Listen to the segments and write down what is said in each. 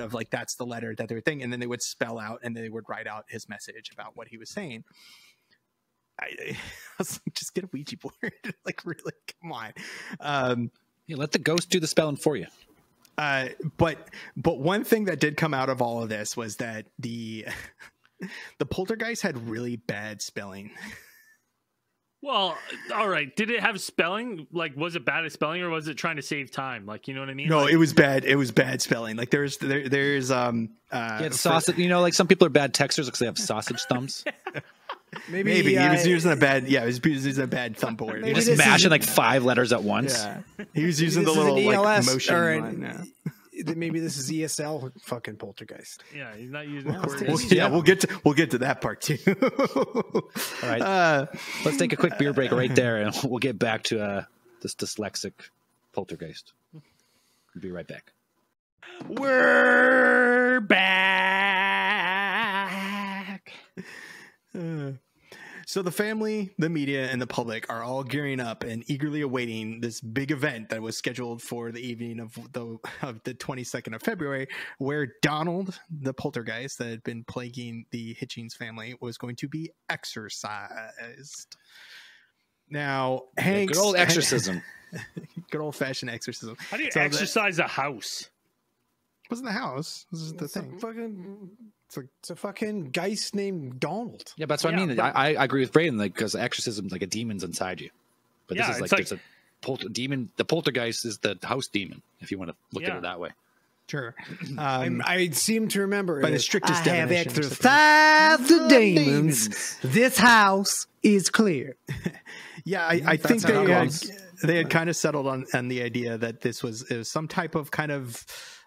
of like that's the letter that they were thinking, and then they would spell out and they would write out his message about what he was saying. I, I was like, just get a Ouija board, like really, come on. Um, Yeah, let the ghost do the spelling for you. uh, but but one thing that did come out of all of this was that the the poltergeist had really bad spelling. Well, all right. Did it have spelling? Like, was it bad at spelling, or was it trying to save time? Like, you know what I mean? No, Like, it was bad. It was bad spelling. Like there's there, there's um uh Yeah, for- sausage. You know, like some people are bad texters because they have sausage thumbs. Maybe, Maybe he uh, was using a bad. Yeah, he was using a bad thumb board. Maybe Just this is- mashing like five letters at once. Yeah, he was using the little like motion. or an- one, yeah. Maybe this is ESL fucking poltergeist. Yeah, he's not using Well, words. Well, yeah, we'll get to we'll get to that part too. All right, Uh, let's take a quick beer break right there, and we'll get back to uh, this dyslexic poltergeist. We'll be right back. We're back. Uh, so the family, the media, and the public are all gearing up and eagerly awaiting this big event that was scheduled for the evening of the of the 22nd of February, where Donald, the poltergeist that had been plaguing the Hitchings family, was going to be exorcised. Now, Hank's Good old exorcism. good old fashioned exorcism. How do you So that- exercise a house? Wasn't the house. This is the It's a thing. fucking, it's a, it's a fucking geist named Donald. Yeah, but that's what I Yeah, mean. but- I, I agree with Braden, like because exorcism's like a demon's inside you, but Yeah, this is like, it's like- there's a polter, demon. The poltergeist is the house demon, if you want to look at Yeah. it that way. Sure. I'm- Um, I seem to remember by the it. strictest I have definition, exorcised the demons. This house is clear. Yeah, I, I think how they it had, goes. they had kind of settled on, on the idea that this was, it was some type of kind of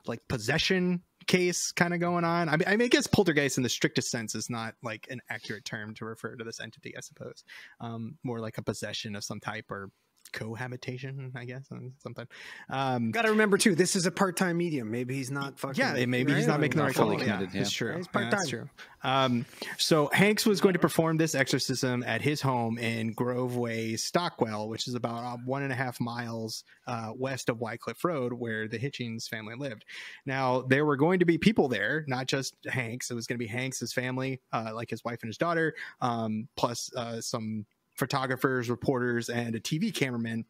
like possession case kind of going on. I mean, I mean, I guess poltergeist in the strictest sense is not like an accurate term to refer to this entity, I suppose. Um, more like a possession of some type or cohabitation, I guess, something. Um, Got to remember too. This is a part-time medium. Maybe he's not fucking. yeah, maybe he's not making the Not right fully call. committed, yeah, yeah. It's true. He's Yeah, that's part-time. true. Um, so Hanks was going to perform this exorcism at his home in Grove Way, Stockwell, which is about uh, one and a half miles uh, west of Wycliffe Road, where the Hitchings family lived. Now there were going to be people there, not just Hanks. It was going to be Hanks, his family, uh, like his wife and his daughter, um, plus uh, some photographers, reporters, and a TV cameraman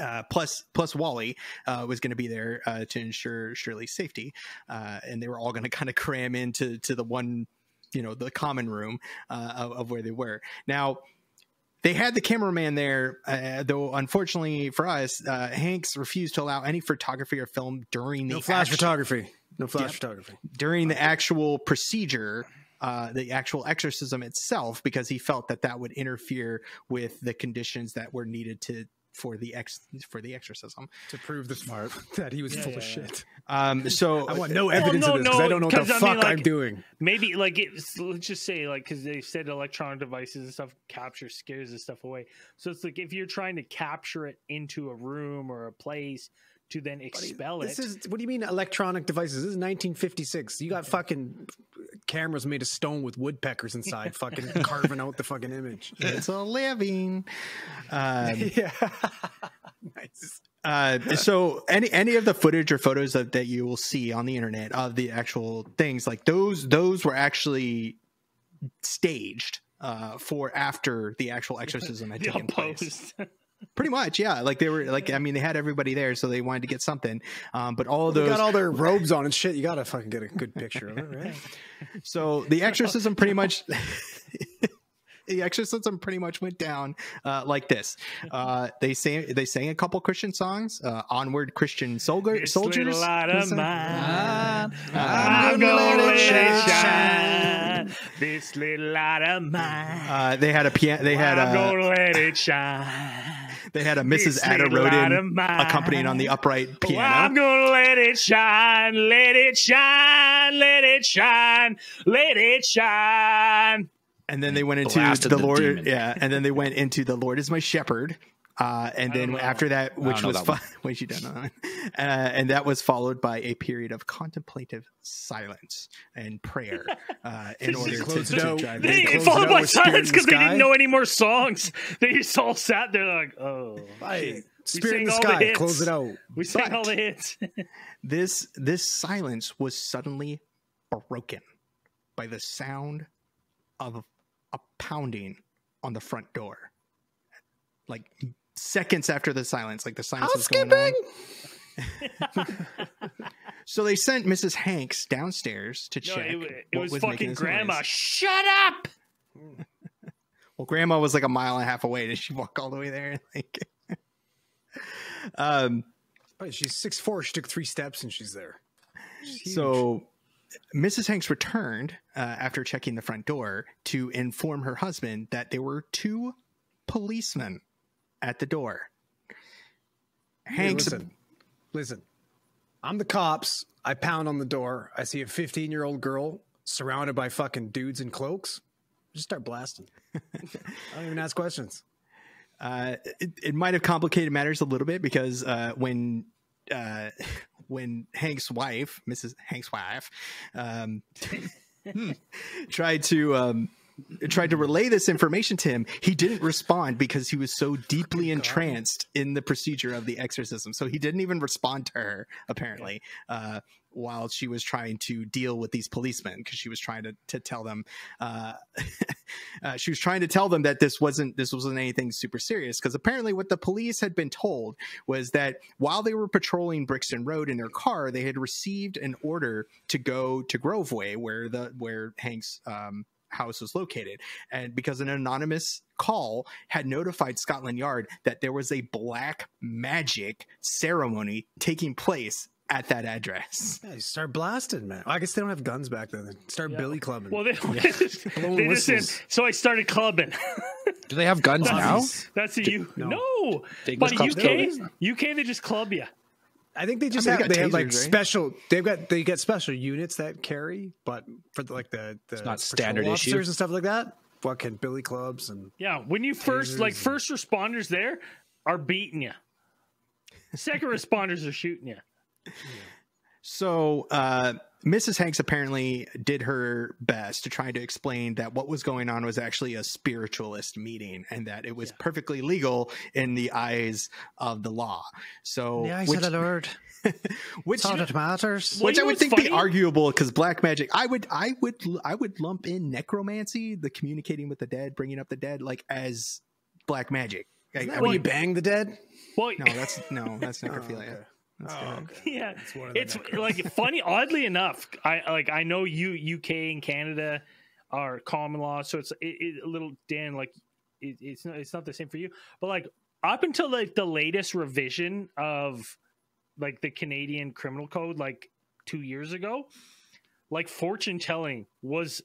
uh, plus plus Wally uh, was going to be there uh, to ensure Shirley's safety, uh, and they were all going to kind of cram into to the one, you know, the common room uh, of, of where they were. Now, they had the cameraman there, uh, though unfortunately for us, uh, Hanks refused to allow any photography or film during the No flash actu- photography. No flash Yep. photography. during the actual procedure. Uh, the actual exorcism itself, because he felt that that would interfere with the conditions that were needed to for the ex for the exorcism. To prove the smart that he was Yeah, full yeah, of yeah. shit. Um, so I want no evidence no, of this because I don't know what the 'cause I fuck mean, like- I'm doing. Maybe like it's, let's just say like because they said electronic devices and stuff capture scares this stuff away. So it's like if you're trying to capture it into a room or a place to then expel it. This it. is what do you mean electronic devices? This is 1956. You got fucking cameras made of stone with woodpeckers inside, fucking carving out the fucking image. it's a living. Um, yeah. nice. uh, so any any of the footage or photos that, that you will see on the internet of the actual things like those those were actually staged uh, for after the actual exorcism had taken place. opposed. Pretty much, yeah. Like they were like I mean they had everybody there, so they wanted to get something. Um, but all of They those got all their robes on and shit. You gotta fucking get a good picture of it, right? So the exorcism pretty much the exorcism pretty much went down uh, like this. Uh, they sang they sang a couple Christian songs, uh, onward Christian soldier, This soldiers. little light of mine, I'm I'm gonna let it shine. This little light of mine, Uh, they had a piano. They had I'm a gonna let it shine. They had a Mrs. This Ada little light Rodin accompanying on the upright Oh, I'm piano. gonna let it shine, let it shine, let it shine, let it shine. And then they went into the the Lord. demon. Yeah, and then they went into the Lord is my shepherd. Uh, and then know. after that, which was that fo- one. which you don't know, uh, and that was followed by a period of contemplative silence and prayer uh, in order to, closed it out. drive They They followed by silence because the they didn't know any more songs. They just all sat there like, oh, Right. Spirit in sang the all the sky. hits. Close it out. We sang all the hits. This this silence was suddenly broken by the sound of a pounding on the front door. Like seconds after the silence, like the silence was going on. So they sent Mrs. Hanks downstairs to No, check. it, it what was, making fucking grandma. noise. Shut up! Well, grandma was like a mile and a half away. Did she walk all the way there? Like, um, she's six four. She took three steps and she's there. She's so Mrs. Hanks returned uh, after checking the front door to inform her husband that there were two policemen at the door. Hey, Hanks, listen, listen. I'm the cops. I pound on the door. I see a 15 year old girl surrounded by fucking dudes in cloaks. Just start blasting. I don't even ask questions. uh, it, it might have complicated matters a little bit because uh, when uh, when Hank's wife, Mrs. Hank's wife, um, tried to um, tried to relay this information to him, he didn't respond because he was so deeply entranced in the procedure of the exorcism. So he didn't even respond to her apparently. Uh, while she was trying to deal with these policemen, because she was trying to, to tell them, uh, uh, she was trying to tell them that this wasn't this wasn't anything super serious. Because apparently, what the police had been told was that while they were patrolling Brixton Road in their car, they had received an order to go to Groveway, where the where Hank's um, house was located, and because an anonymous call had notified Scotland Yard that there was a black magic ceremony taking place at that address. Yeah, you start blasting, man. I guess they don't have guns back then. Start Yeah. billy clubbing. Well, they, they just said, so I started clubbing. Do they have guns now? That's a you. No. No, The but English cops UK, UK, they just club you. I think they just I mean, have got they have like right? special. They've got they get special units that carry, but for the, like the the not patrol standard issue. officers and stuff like that. Fucking billy clubs and Yeah, when you first like Tasers. first responders there are beating you. Second responders are shooting you. So, uh, Mrs. Hanks apparently did her best to try to explain that what was going on was actually a spiritualist meeting and that it was perfectly legal in the eyes of the law. So, which, Lord. which, it matters. Which you I would what's think be arguable because black magic. I would, I would, I would lump in necromancy, the communicating with the dead, bringing up the dead, like as black magic. I, Isn't I when mean, you bang the dead? Well, no, that's no, that's necrophilia. okay. That's Oh, okay. yeah, one of the it's like funny. Oddly enough, I like I know you UK and Canada are common law, so it's it, it, a little Dan like it, it's not it's not the same for you, but like up until like the latest revision of like the Canadian criminal code, like two years ago, like fortune telling was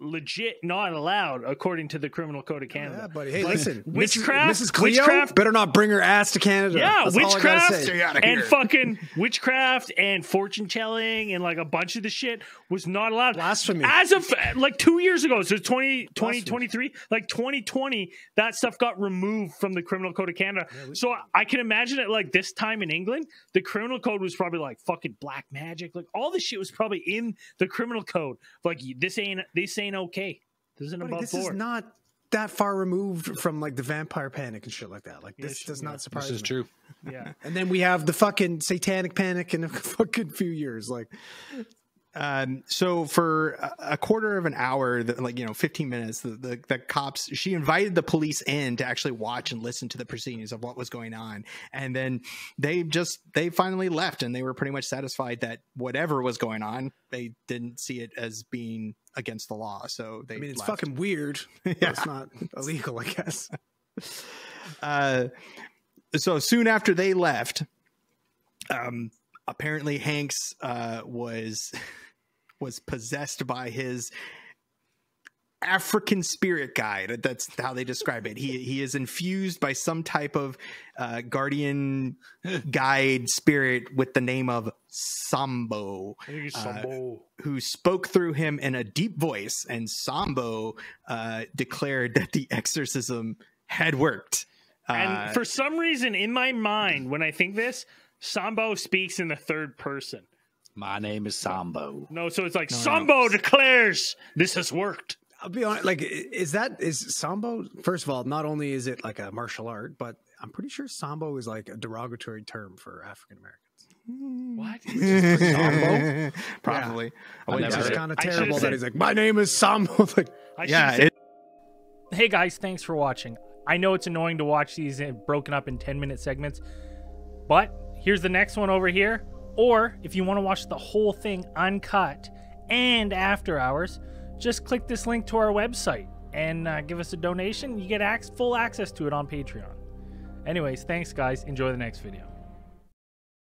legit not allowed according to the criminal code of Canada. Yeah, buddy. Hey, Like, listen, witchcraft- Mrs. Cleo witchcraft- better not bring her ass to Canada. Yeah, That's all I gotta witchcraft say. And fucking witchcraft and fortune telling and like a bunch of the shit was not allowed. Blasphemy. As of like two years ago, so 20, 2023, like 2020, that stuff got removed from the criminal code of Canada. so I can imagine it like this time in England, the criminal code was probably like fucking black magic. Like all this shit was probably in the criminal code. Like this ain't this ain't okay. This isn't Buddy, above this board. is not that far removed from like the vampire panic and shit like that. Like this Yes, does yeah. not surprise This is me. true. yeah. And then we have the fucking satanic panic in a fucking few years. Like Um, so for a- a quarter of an hour, the, like you know, fifteen minutes, the, the the cops she invited the police in to actually watch and listen to the proceedings of what was going on, and then they just they finally left, and they were pretty much satisfied that whatever was going on, they didn't see it as being against the law. So they, I mean, it's left. fucking weird. Yeah. it's not illegal, I guess. Uh, so soon after they left, um, apparently Hanks uh, was was possessed by his African spirit guide. That's how they describe it. He he is infused by some type of uh, guardian guide spirit with the name of Sambo I think Uh, Sambo. who spoke through him in a deep voice, and Sambo uh, declared that the exorcism had worked. And Uh, for some reason, in my mind, when I think this, Sambo speaks in the third person. My name is Sambo. No, so it's like No, no. Sambo declares this has worked. I'll be honest. Like, is that is sambo? First of all, not only is it like a martial art, but I'm pretty sure Sambo is like a derogatory term for African Americans. What? Probably. I I've wouldn't It's just kind of terrible that said- he's like, my name is Sambo. like, Yeah, it, Hey guys, thanks for watching. I know it's annoying to watch these uh, broken up in 10 minute segments, but here's the next one over here. Or if you want to watch the whole thing uncut and after hours, just click this link to our website and uh, give us a donation. You get ac- full access to it on Patreon. Anyways, thanks guys. Enjoy the next video.